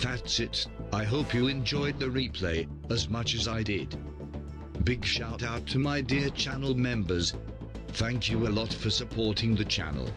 That's it. I hope you enjoyed the replay as much as I did. Big shout out to my dear channel members. Thank you a lot for supporting the channel.